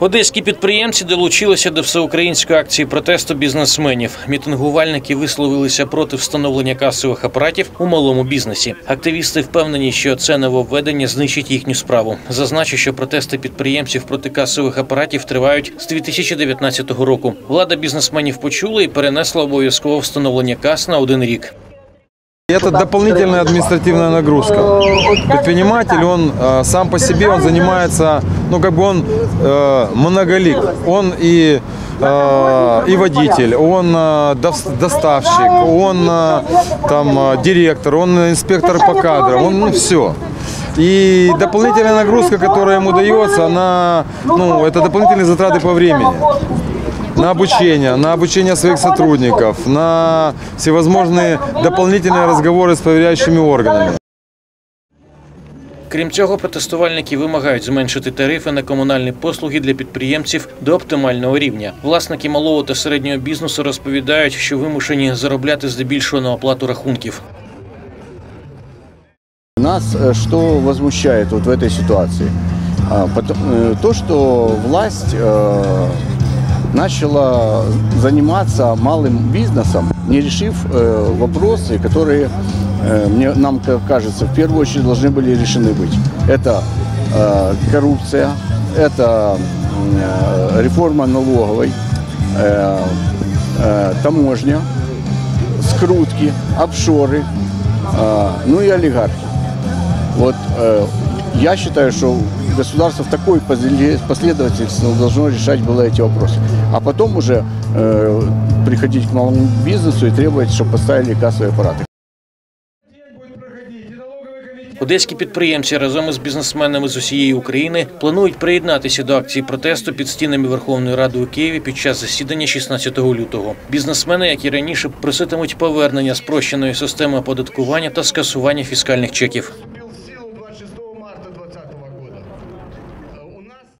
Одеські підприємці долучилися до всеукраїнської акції протесту бізнесменів. Мітингувальники висловилися проти встановлення касових апаратів у малому бізнесі. Активісти впевнені, що це нововведення знищить їхню справу. Зазначу, що протести підприємців проти касових апаратів тривають з 2019 року. Влада бізнесменів почула і перенесла обов'язкове встановлення кас на один рік. Это дополнительная административная нагрузка. Предприниматель, он э, сам по себе, он занимается, ну как бы он э, многолик. Он и, э, и водитель, он э, дос- доставщик, он э, там э, директор, он инспектор по кадрам, он ну, все. И дополнительная нагрузка, которая ему дается, она, ну, это дополнительные затраты по времени на обучение, на обучение своих сотрудников, на всевозможные дополнительные разговоры с проверяющими органами. Крім цього, протестувальники вимагають зменшити тарифи на комунальні послуги для підприємців до оптимального рівня. Власники малого та середнього бізнесу розповідають, що вимушені заробляти здебільшого на оплату рахунків. Нас э, что возмущает вот в этой ситуации? А, пото- э, То, что власть э, начала заниматься малым бизнесом, не решив э, вопросы, которые, э, мне, нам ка- кажется, в первую очередь должны были решены быть. Это э, коррупция, это э, реформа налоговой, э, э, таможня, скрутки, офшоры, э, ну и олигархи. Вот э, я считаю, что государство в такой позеле- последовательности должно решать было эти вопросы. А потом уже э, приходить к малому бизнесу и требовать, чтобы поставили кассовые аппараты. Одеські підприємці разом із бізнесменами з усієї України планують приєднатися до акції протесту під стінами Верховної Ради у Києві під час засідання 16 лютого. Бізнесмени, як і раніше, проситимуть повернення спрощеної системи оподаткування та скасування фіскальних чеків.